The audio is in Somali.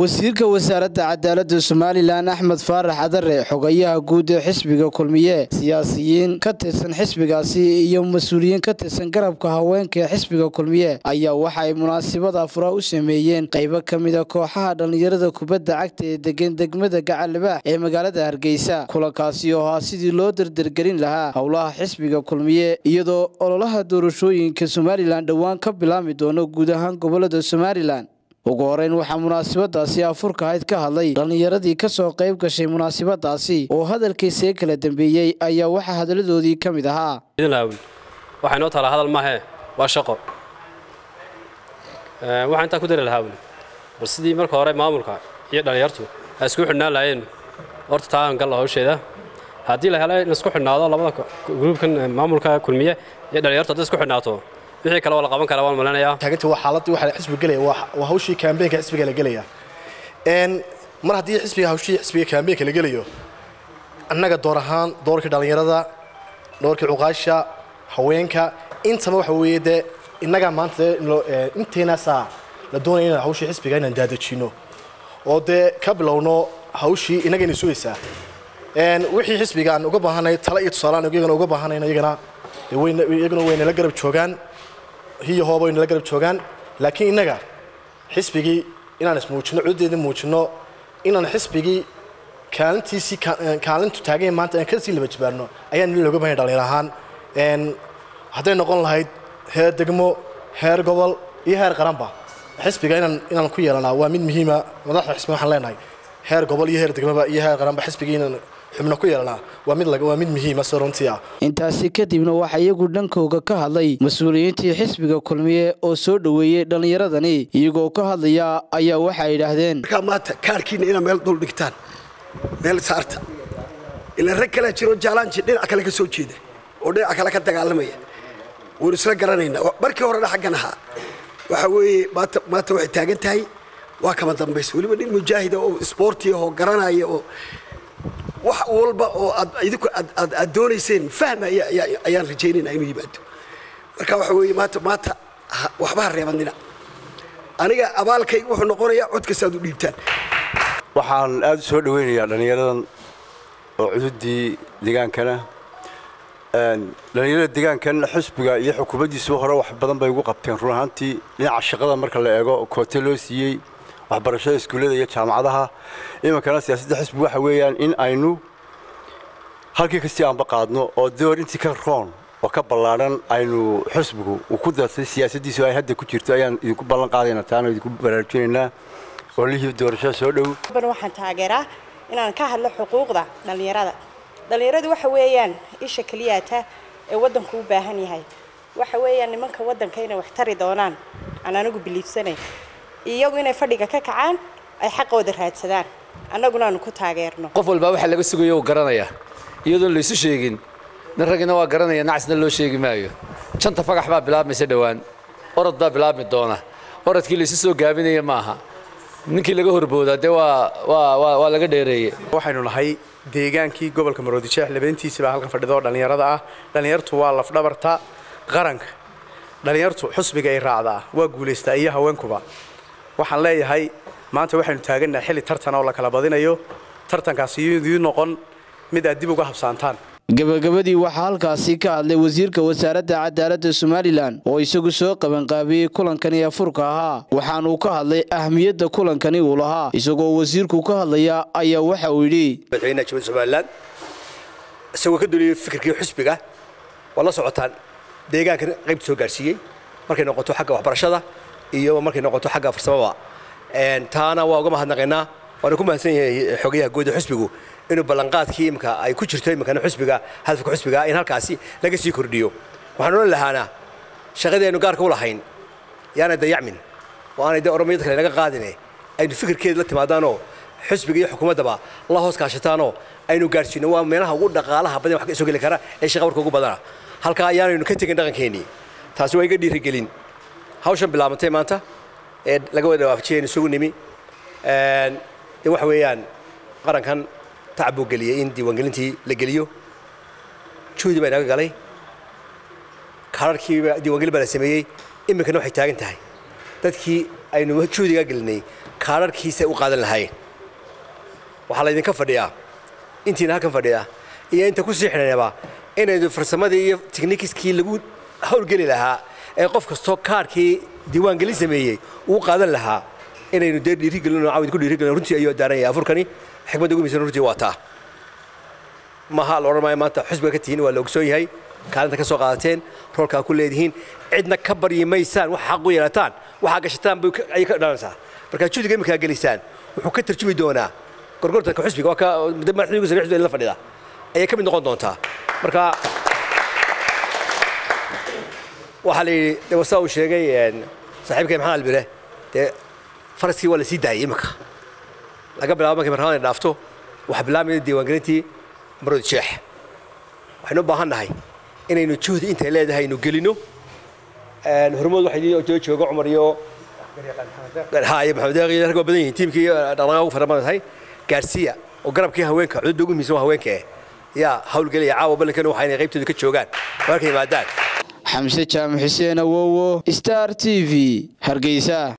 wasiirka wasaaradda cadaaladda somalilan axmed faarax cadare xogayaha guud ee xisbiga kulmiye siyaasiyiin ka tirsan xisbigaasi iyo mas'uuliyiin ka tirsan garabka haweenka ee xisbiga kulmiye ayaa waxa ay munaasabada afraa u sameeyeen qaybo ka mida kooxaha dhallinyarada kubadda cagta ee degan degmada gacalibaax ee magaalada hargeysa. Kulankaasi oo ahaa sidii loo dardargelin lahaa howlaha xisbiga kulmiye iyadoo ololaha doorashooyinka somalilan dhowaan ka bilaami doono guud ahaan gobollada somalilan ugu horeyn waxaa munaasabadaasi afurka ahayd ka hadlay. Dhallinyaradii ka soo qayb gashay munaasabadaasi oo hadalkiisee kala dambeeyey ayaa waxaa hadaladoodii ka mid ahaa. Waxaa inoo taalaa hadal maahee waa shaqo. Waxaan intaa ku dari lahaa weli bal sidii marka hore maamulka iyo dhallinyartu ay isku xidhnaan lahaayeen horta taa gal hawsheeda. Haddii la helo in isku xidhnaado labada gruubkan maamulka kulmiye iyo dhallinyartu hadday isku xidhnaato wixii kale waa la qaban karaa waan maleynayaa. Taaginta waa xaaladii waxa xisbiga gelaya waa hawshii kaambeenka xisbiga la gelaya mar haddii xisbiga hawshii xisbiga kaambeenka la gelayo annaga door ahaan doorkii dhallinyarada doorkii cuqaasha haweenka intaba waxa weeye dee innagaa maanta inteenaasaa la doonaya inaan hawshii xisbiga inaan daadajino. Oo dee ka bilowno hawshii innagayna sugaysaa. Wixii xisbiga aan uga baahanay tale iyo tusaale aan iyagana uga baahanayna iyagana iyaguna wayna la garab joogaan hiyo hooba wayna la garab joogaan. Laakiin innaga xisbigii inaan ismuujino cuddeeda muujino inaan xisbigii kaalintiisii kaalintu taagan maanta aan ka sii laba jibaarno ayaan looga baahanya dhallinyar ahaan. Hadday noqon lahayd heer degmo heer gobol iyo heer qaranba. Xisbiga inaan ku yeelanaa waa mid muhiima madaxda xisbiga waxaan leenahay. Heer gobol iyo heer degmoba iyo heer qaranba xisbigii inaan xubno ku yeelanaa waa mid waa mid muhiima si runtii ah. Intaasi kadibna waxaa iyagu dhankooga ka hadlay mas'uuliyiintii xisbiga kulmiye oo soo dhoweeyey dhallinyaradani. Iyagoo ka hadlaya ayaa waxay yidhaahdeen markaa maanta kaarkiina inaad meel dul dhigtaan. Meel saarta. Ila rag kalea jiro jaalaanji dhinac kale ka soo jeeda. Oo dhinac kale ka dagaalamaya. Waynu isla garanaynaa. Markii horena xaggan ahaa waxa weeye maanta maanta waxay taagan tahay. Waa kama dambaysa weliba nin mujaahida oo isboortiya oo garanaya oo wax walba oo aad idinku aad doonayseen fahma ayaan rajaynayna inuu yimaado marka waxa weeye maanta maanta waxba ha aniga abaalkayga wuxuu noqonayaa codkasta aad u dhiibtaan. Waxaan aad u soo dhawaynayaa dhallinyaradan oo cududii degaankana dhallinyarada degaankan xisbiga iyo xukuumaddiisuba hore wax badan bay ugu qabteen. Run ahaantii dhinaca shaqada marka la eego koote loo siiyey waxbarashada iskuullada iyo jaamacadaha. Iminkana siyaasadda xisbigu waxa weeyaan in aynu halkii kastii aanba qaadno oo door intii ka roon oo ka ballaadhan aynu xisbigu uu ku darsay siyaasaddiisu ay hadda ku jirto ayaan idinku ballan qaadayna taana idinku baraarujinaynaa olihii doorashada soo dhow. Waxaan taageeraa inaan ka hadlo xuquuqda dhallinyarada. Dhallinyaradu waxa weeyaan isha keliyaata ee waddanku u baahan yahay. Waxa weeyaan nimanka waddanka inay wax tari doonaan. Aan anigu biliibsanay iyagu inay fadhiga ka kacaan ay xaqooda raadsadaan. Annaguna aanu ku taageerno. Qof walbaa waxa laga sugayo uu garanaya. Iyadoon laysu sheegin. Nin raggina waa garanaya nacasna loo sheegi maayo. Janta fagax baa bilaabmaysa dhowaan. Orod baa bilaabmi doona. Orodkii laysu soo gaabinaya maaha. Ninkii laga horboodaa dee waa waa laga dheereeyey. Waxaynu nahay deegaankii gobolka maroodijeex labeentiisii baa halkan fadhida oo dhallinyarada ah. Dhallinyartu waa lafdhabarta qaranka. Dhallinyartu xusbiga ay raacdaa waa guulaystaa iyo haweenkuba waxaan leeyahay maanta waxaynu taagannaha xilli tartan oo la kala badinayo. Tartankaasi idii noqon mid aad dib uga habsaantaan. Gabagabadii waxaa halkaasi ka hadlay wasiirka wasaaradda cadaaladda somalilan oo isagu soo qabanqaabiyey kulankani afurka ahaa. Waxaanuu ka hadlay ahmiyadda kulankani uu lahaa isagoo wasiirku ka hadlaya ayaa waxa uu yidhi. Madaxweynaha jubbaland somalilan isagoo ka duuliyey fikirkii xusbiga waa la socotaan. Deegaankan qaybta soo gaarsiiyey markay noqoto xagga waxbarashada iyo markay noqoto xagga farsamada taana waa uga mahadnaqaynaa waana ku mahadsan yahay xogayaha guuda xusbigu inuu ballanqaadkii imika ay ku jirto imikana xusbiga hadafka xusbiga in halkaasi laga sii kordhiyo. Waxaan odhan lahaana shaqadeennu gaarka u lahayn yaanay dayacmin oo aanay dee oromiyada kale naga qaadine aynu fikirkeeda la timaadaanoo xusbiga iyo xukuumaddaba la hoos kaashataanoo aynu gaarsiino waa meelaha ugu dhaqaalaha badan wax ka soo geli kara ee shaqa warka ugu badana. Halkaa ayaanaynu ka tegin dhaqankeennii taasi waa iga dhiirigelin hawshan bilaabantay maanta ee laga wada waafajiyaynu isugu nimi. De waxa weeyaan qarankan tacab buu geliyey in diiwaangelintii la geliyo. Juhdi baa inaga galay. Kaararkii diiwaangelin baa la sameeyey. Iminkana waxay taagan tahay. Dadkii aynu juhdigaa gelinay kaadharhkiisa u qaadan lahaayeen. Waxaa laydinka fadhiyaa intiina halkan fadhiya iyo inta ku sii xidhanaba inaydu farsamadii iyo tiknikiskii lagu howlgeli lahaa ee qof kastoo kaarhkii diiwaangelin sameeyey uu qaadan lahaa inaynu dee dhiirigelino cawid ku dhiirigelino runtii ayuu daaran yahay afurkani xikmadda ugu miisan runtii waa taa. Maha la odhan maayo maanta xusbiga ka tihiin waa la ogsoon yahay. Kaalinta ka soo qaadateen roolkaa ku leedihiin. Cidna ka baryi maysaan waxa xaq u yeelataan waxaa gashataan ayay ka dhalanaysaa markaa juhdiga iminkaa gelisaan wuxuu ka tarjumi doonaa. Gorgortanka xusbiga waa ka madaxweynuhu sare xusbiga la fadhida. Ayay ka mid noqon doontaa. Marka waxaa la yidhi de wasaa uu sheegay saaxiibkay maxamed albire dee faraskii waa la sii daayay iminka laga bilaabo markay marxadan ay dhaafto waxaa bilaabmaya diiwaangelintii marodi jeex waxaynu u baahan nahay inaynu juhdi intay leedahay aynu gelino. Hormood waxay jooga cumar iyo haye maxamed deeq iyo rag waa badan yihiin tiimkii dhaqdhaqaaq ugu fara badan tahay. Gaarsiya oo garabkii haweenka cududda ugu miisan waa haweenka eh yaa hawlgelaya caawa ballankana waxa inay qaybtooda ka joogaan. Markay yimaadaan xamse jaamac xuseen awowo star t v hargeysa